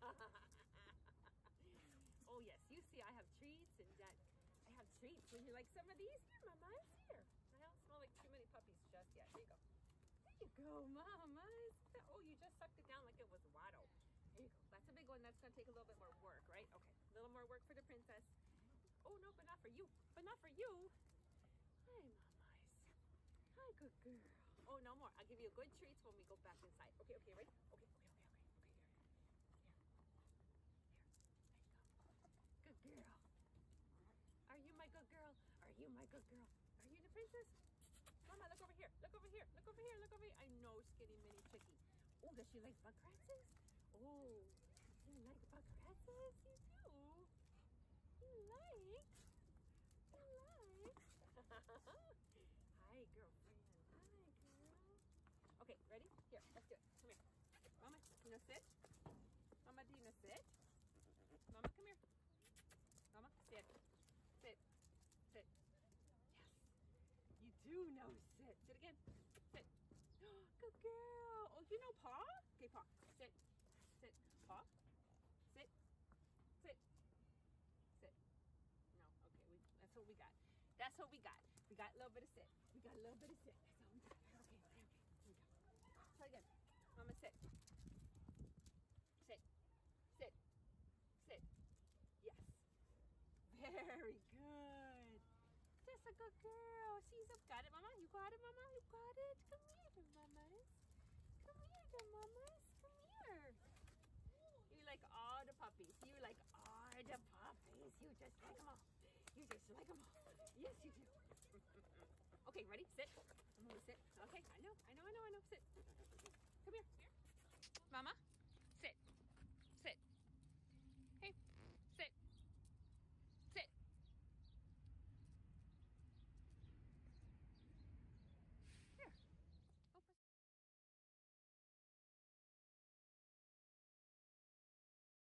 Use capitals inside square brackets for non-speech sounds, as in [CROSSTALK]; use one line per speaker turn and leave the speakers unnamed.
[LAUGHS] oh yes, you see I have treats and that I have treats. Would you like some of these? Here, Mama, here. I don't smell like too many puppies just yet. There you go. There you go, Mama. Oh, you just sucked it down like it was waddle. There you go. That's a big one. That's going to take a little bit more work, right? Okay. A little more work for the princess. Oh, no, but not for you. But not for you. Hi, Mamas. Hi, good girl. Oh, no more. I'll give you good treats when we go back inside. Okay, okay, ready? Okay. Okay, here. Here. Here. There you go. Good girl. Are you my good girl? Are you my good girl? Are you the princess? Mama, look over here. Look over here. Look over here. Look over here. I know, skinny mini chickie. Oh, does she like bug cratses? Oh, you like bug cratses? You do. You like. You like. [LAUGHS] Hi, girlfriend. Hi, girl. Okay, ready? Here, let's do it. Come here. Mama, you know sit? Mama, do you know sit? Mama, come here. Mama, sit. Sit. Sit. Yes. You do know sit. Sit again. Sit. [GASPS] Good girl. Oh, you know paw? Okay, paw. Sit. Sit. Paw. Sit. Sit. Sit. No. Okay. We. That's what we got. That's what we got. We got a little bit of sit. We got a little bit of sit. That's all we got. Okay. Okay. Here we go. Try again. Mama, sit. Sit. Sit. Sit. Yes. Very good. That's a good girl. She's up. Got it, Mama? You got it, Mama? You got it? Come here, mamas. Come here, mamas. Come here. You like all the puppies. You like all the puppies. You just like them all. You just like them all. Yes, you do. [LAUGHS] okay, ready? Sit. I'm gonna sit. Okay, I know, I know, I know, I know. Sit.